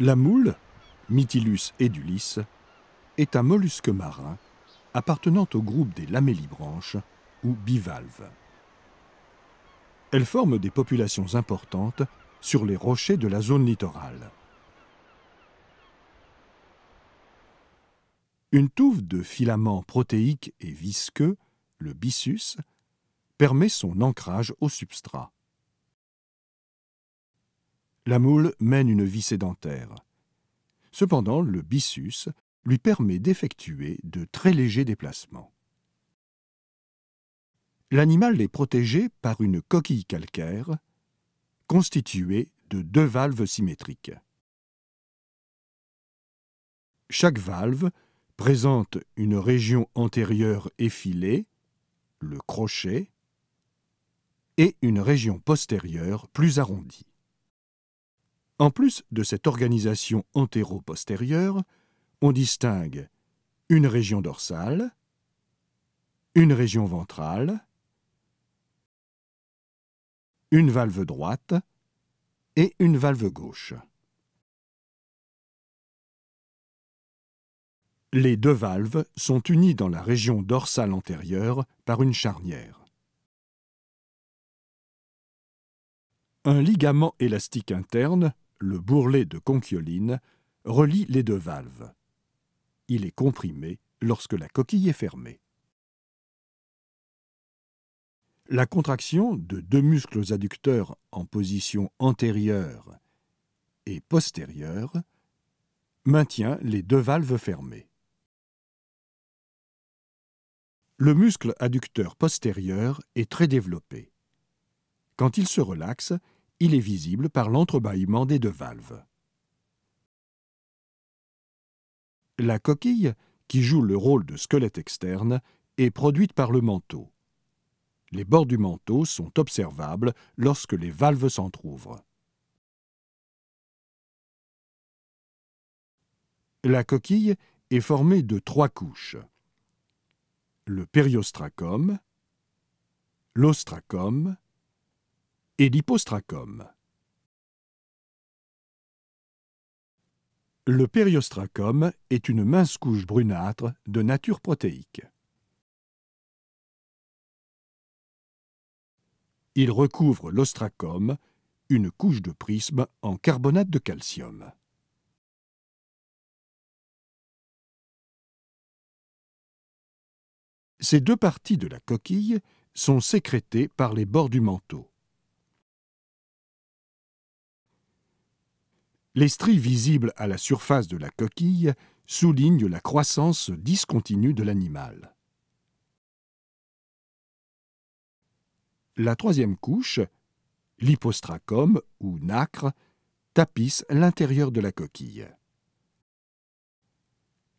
La moule, Mytilus edulis, est un mollusque marin appartenant au groupe des lamellibranches ou bivalves. Elle forme des populations importantes sur les rochers de la zone littorale. Une touffe de filaments protéiques et visqueux, le byssus, permet son ancrage au substrat. La moule mène une vie sédentaire. Cependant, le byssus lui permet d'effectuer de très légers déplacements. L'animal est protégé par une coquille calcaire constituée de deux valves symétriques. Chaque valve présente une région antérieure effilée, le crochet, et une région postérieure plus arrondie. En plus de cette organisation antéro-postérieure, on distingue une région dorsale, une région ventrale, une valve droite et une valve gauche. Les deux valves sont unies dans la région dorsale antérieure par une charnière. Un ligament élastique interne, le bourrelet de conchyoline, relie les deux valves. Il est comprimé lorsque la coquille est fermée. La contraction de deux muscles adducteurs en position antérieure et postérieure maintient les deux valves fermées. Le muscle adducteur postérieur est très développé. Quand il se relaxe, il est visible par l'entrebâillement des deux valves. La coquille, qui joue le rôle de squelette externe, est produite par le manteau. Les bords du manteau sont observables lorsque les valves s'entr'ouvrent. La coquille est formée de trois couches. Le périostracum, l'ostracum et l'hypostracum. Le périostracum est une mince couche brunâtre de nature protéique. Il recouvre l'ostracum, une couche de prisme en carbonate de calcium. Ces deux parties de la coquille sont sécrétées par les bords du manteau. Les stries visibles à la surface de la coquille soulignent la croissance discontinue de l'animal. La troisième couche, l'hypostracum ou nacre, tapisse l'intérieur de la coquille.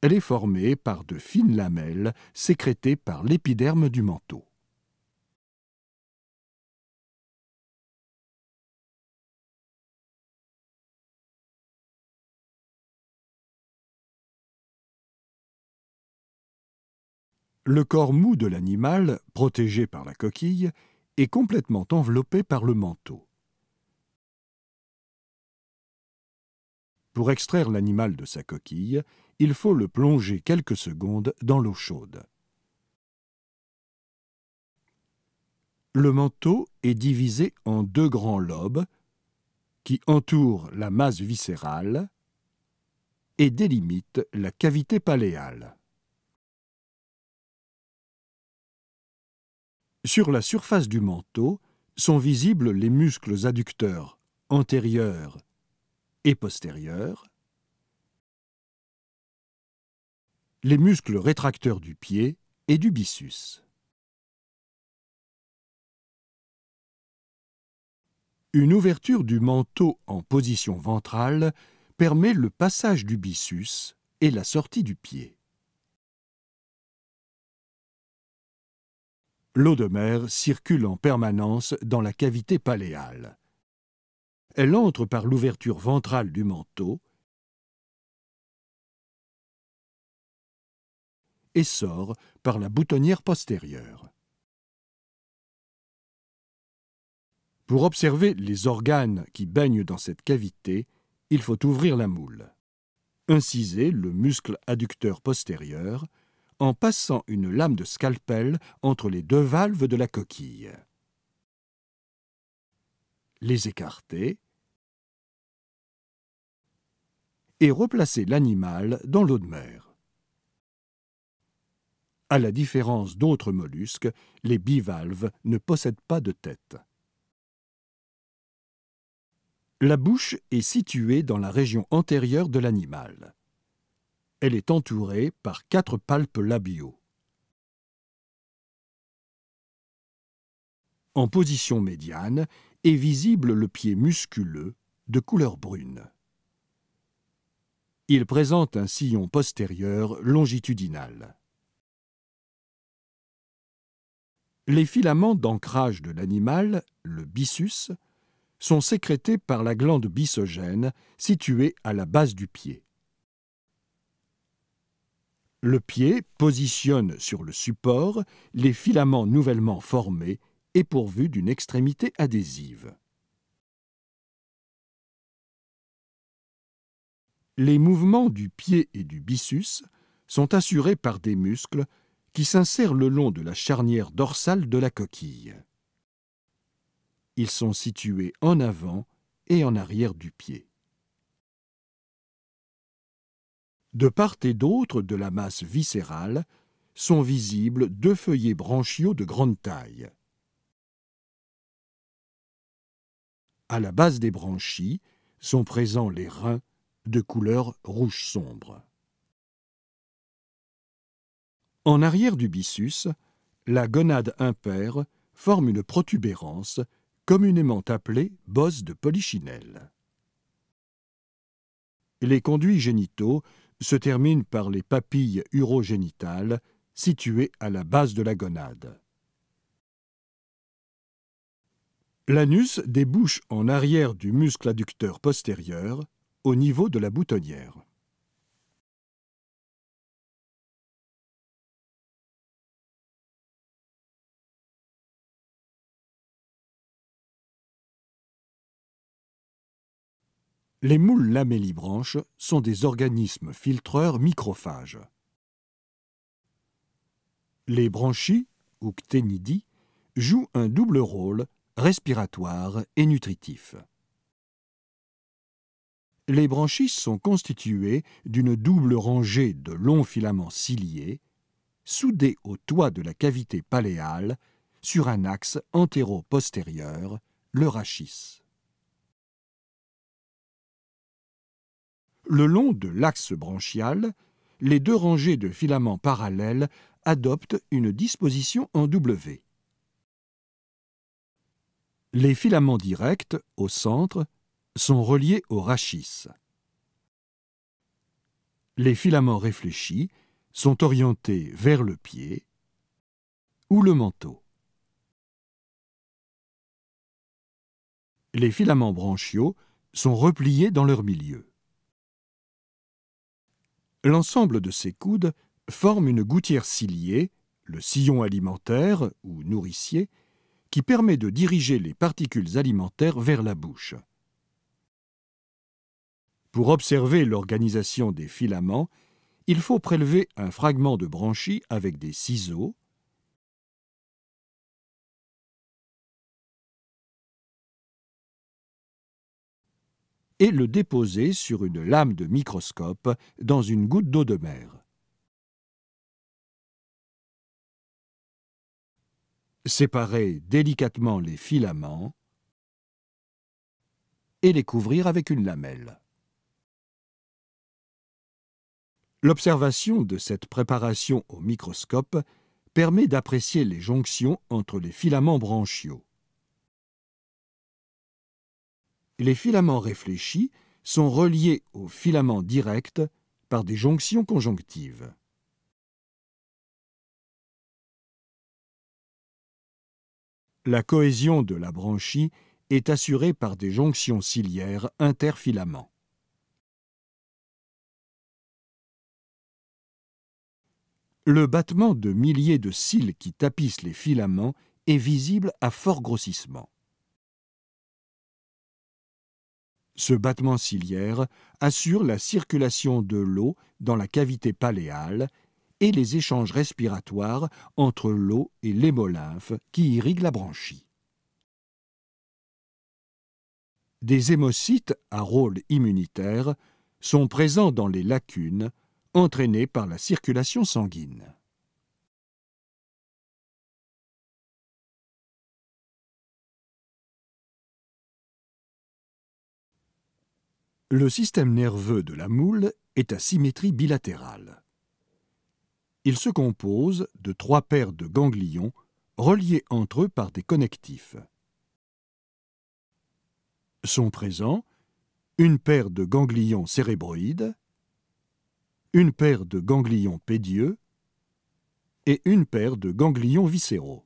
Elle est formée par de fines lamelles sécrétées par l'épiderme du manteau. Le corps mou de l'animal, protégé par la coquille, est complètement enveloppé par le manteau. Pour extraire l'animal de sa coquille, il faut le plonger quelques secondes dans l'eau chaude. Le manteau est divisé en deux grands lobes qui entourent la masse viscérale et délimitent la cavité paléale. Sur la surface du manteau sont visibles les muscles adducteurs antérieurs et postérieurs, les muscles rétracteurs du pied et du byssus. Une ouverture du manteau en position ventrale permet le passage du byssus et la sortie du pied. L'eau de mer circule en permanence dans la cavité paléale. Elle entre par l'ouverture ventrale du manteau et sort par la boutonnière postérieure. Pour observer les organes qui baignent dans cette cavité, il faut ouvrir la moule. Inciser le muscle adducteur postérieur en passant une lame de scalpel entre les deux valves de la coquille. Les écarter et replacer l'animal dans l'eau de mer. À la différence d'autres mollusques, les bivalves ne possèdent pas de tête. La bouche est située dans la région antérieure de l'animal. Elle est entourée par quatre palpes labiaux. En position médiane est visible le pied musculeux de couleur brune. Il présente un sillon postérieur longitudinal. Les filaments d'ancrage de l'animal, le byssus, sont sécrétés par la glande bysogène située à la base du pied. Le pied positionne sur le support les filaments nouvellement formés et pourvus d'une extrémité adhésive. Les mouvements du pied et du byssus sont assurés par des muscles qui s'insèrent le long de la charnière dorsale de la coquille. Ils sont situés en avant et en arrière du pied. De part et d'autre de la masse viscérale sont visibles deux feuillets branchiaux de grande taille. À la base des branchies sont présents les reins de couleur rouge sombre. En arrière du byssus, la gonade impaire forme une protubérance communément appelée bosse de polichinelle. Les conduits génitaux se terminent par les papilles urogénitales situées à la base de la gonade. L'anus débouche en arrière du muscle adducteur postérieur au niveau de la boutonnière. Les moules lamellibranches sont des organismes filtreurs microphages. Les branchies, ou cténidies, jouent un double rôle respiratoire et nutritif. Les branchies sont constituées d'une double rangée de longs filaments ciliés, soudés au toit de la cavité paléale sur un axe antéro-postérieur, le rachis. Le long de l'axe branchial, les deux rangées de filaments parallèles adoptent une disposition en W. Les filaments directs, au centre, sont reliés au rachis. Les filaments réfléchis sont orientés vers le pied ou le manteau. Les filaments branchiaux sont repliés dans leur milieu. L'ensemble de ces coudes forme une gouttière ciliée, le sillon alimentaire ou nourricier, qui permet de diriger les particules alimentaires vers la bouche. Pour observer l'organisation des filaments, il faut prélever un fragment de branchie avec des ciseaux, et le déposer sur une lame de microscope dans une goutte d'eau de mer. Séparer délicatement les filaments et les couvrir avec une lamelle. L'observation de cette préparation au microscope permet d'apprécier les jonctions entre les filaments branchiaux. Les filaments réfléchis sont reliés aux filaments directs par des jonctions conjonctives. La cohésion de la branchie est assurée par des jonctions ciliaires interfilaments. Le battement de milliers de cils qui tapissent les filaments est visible à fort grossissement. Ce battement ciliaire assure la circulation de l'eau dans la cavité paléale et les échanges respiratoires entre l'eau et l'hémolymphe qui irriguent la branchie. Des hémocytes à rôle immunitaire sont présents dans les lacunes entraînées par la circulation sanguine. Le système nerveux de la moule est à symétrie bilatérale. Il se compose de trois paires de ganglions reliés entre eux par des connectifs. Sont présents une paire de ganglions cérébroïdes, une paire de ganglions pédieux et une paire de ganglions viscéraux.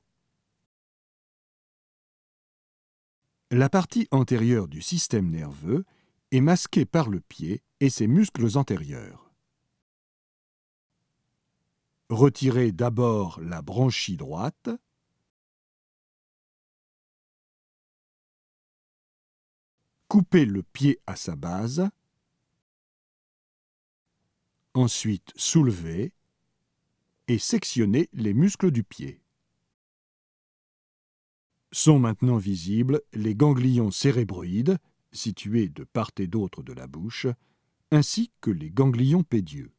La partie antérieure du système nerveux est masqué par le pied et ses muscles antérieurs. Retirez d'abord la branchie droite, coupez le pied à sa base, ensuite soulevez et sectionnez les muscles du pied. Sont maintenant visibles les ganglions cérébroïdes situés de part et d'autre de la bouche, ainsi que les ganglions pédieux.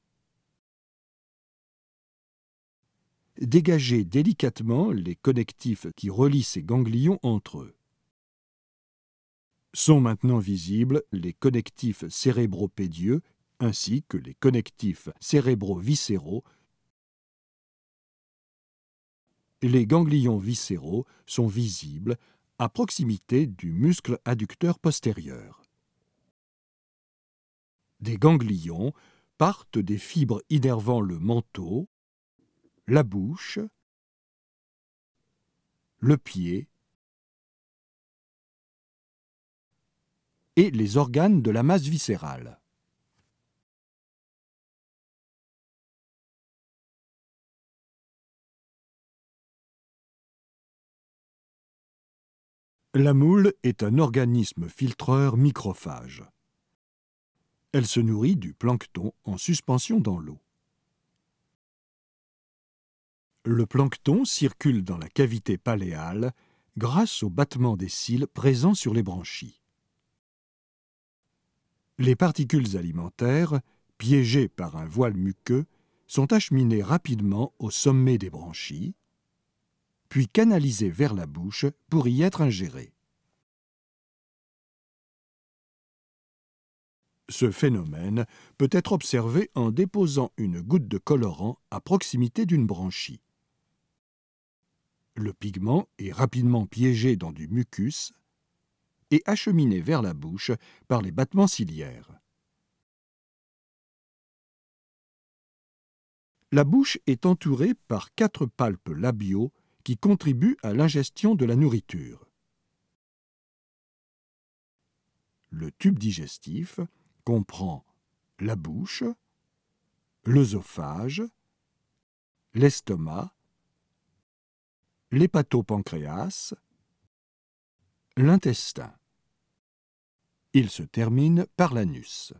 Dégagez délicatement les connectifs qui relient ces ganglions entre eux. Sont maintenant visibles les connectifs cérébro-pédieux ainsi que les connectifs cérébro-viscéraux. Les ganglions viscéraux sont visibles à proximité du muscle adducteur postérieur. Des ganglions partent des fibres innervant le manteau, la bouche, le pied et les organes de la masse viscérale. La moule est un organisme filtreur microphage. Elle se nourrit du plancton en suspension dans l'eau. Le plancton circule dans la cavité paléale grâce au battement des cils présents sur les branchies. Les particules alimentaires, piégées par un voile muqueux, sont acheminées rapidement au sommet des branchies, puis canalisé vers la bouche pour y être ingéré. Ce phénomène peut être observé en déposant une goutte de colorant à proximité d'une branchie. Le pigment est rapidement piégé dans du mucus et acheminé vers la bouche par les battements ciliaires. La bouche est entourée par quatre palpes labiaux qui contribuent à l'ingestion de la nourriture. Le tube digestif comprend la bouche, l'œsophage, l'estomac, l'hépatopancréas, l'intestin. Il se termine par l'anus.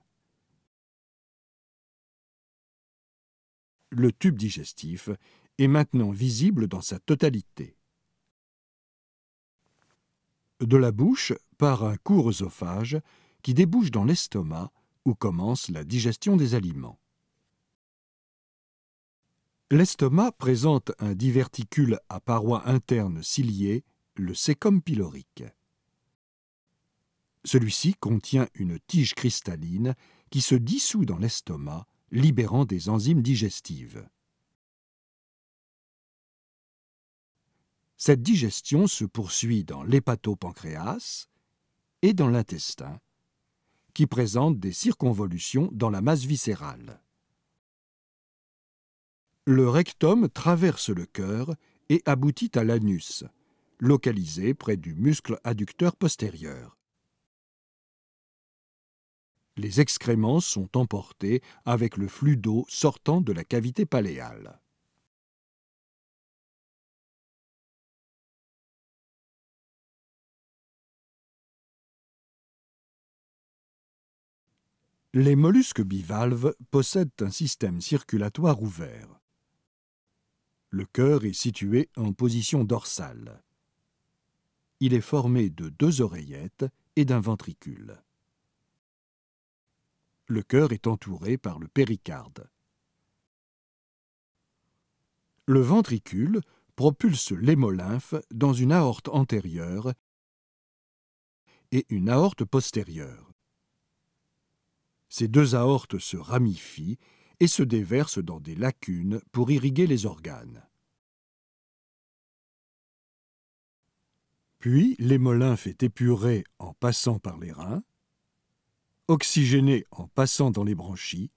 Le tube digestif est maintenant visible dans sa totalité. De la bouche part un court œsophage qui débouche dans l'estomac où commence la digestion des aliments. L'estomac présente un diverticule à parois internes ciliées, le sécum pylorique. Celui-ci contient une tige cristalline qui se dissout dans l'estomac, libérant des enzymes digestives. Cette digestion se poursuit dans l'hépatopancréas et dans l'intestin, qui présente des circonvolutions dans la masse viscérale. Le rectum traverse le cœur et aboutit à l'anus, localisé près du muscle adducteur postérieur. Les excréments sont emportés avec le flux d'eau sortant de la cavité paléale. Les mollusques bivalves possèdent un système circulatoire ouvert. Le cœur est situé en position dorsale. Il est formé de deux oreillettes et d'un ventricule. Le cœur est entouré par le péricarde. Le ventricule propulse l'hémolymphe dans une aorte antérieure et une aorte postérieure. Ces deux aortes se ramifient et se déversent dans des lacunes pour irriguer les organes. Puis l'hémolymphe est épuré en passant par les reins, oxygéné en passant dans les branchies,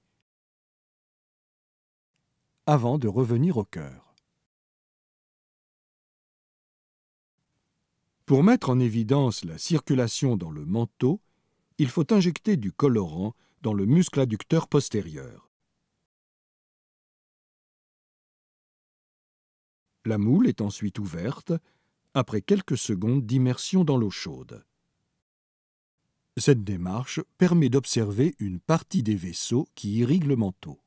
avant de revenir au cœur. Pour mettre en évidence la circulation dans le manteau, il faut injecter du colorant dans le muscle adducteur postérieur. La moule est ensuite ouverte après quelques secondes d'immersion dans l'eau chaude. Cette démarche permet d'observer une partie des vaisseaux qui irriguent le manteau.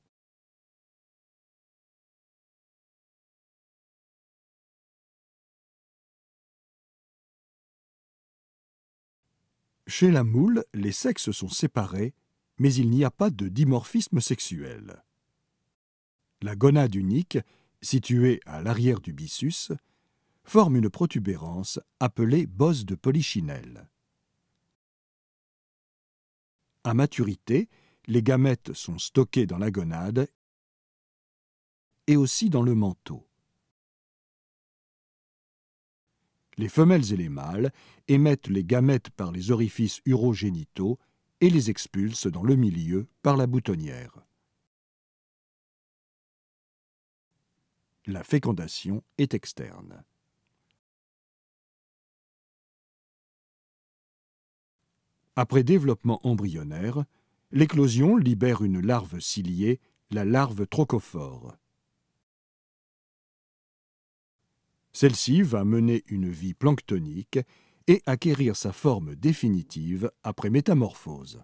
Chez la moule, les sexes sont séparés, mais il n'y a pas de dimorphisme sexuel. La gonade unique, située à l'arrière du byssus, forme une protubérance appelée bosse de polychinelle. À maturité, les gamètes sont stockés dans la gonade et aussi dans le manteau. Les femelles et les mâles émettent les gamètes par les orifices urogénitaux et les expulsent dans le milieu par la boutonnière. La fécondation est externe. Après développement embryonnaire, l'éclosion libère une larve ciliée, la larve trochophore. Celle-ci va mener une vie planctonique et acquérir sa forme définitive après métamorphose.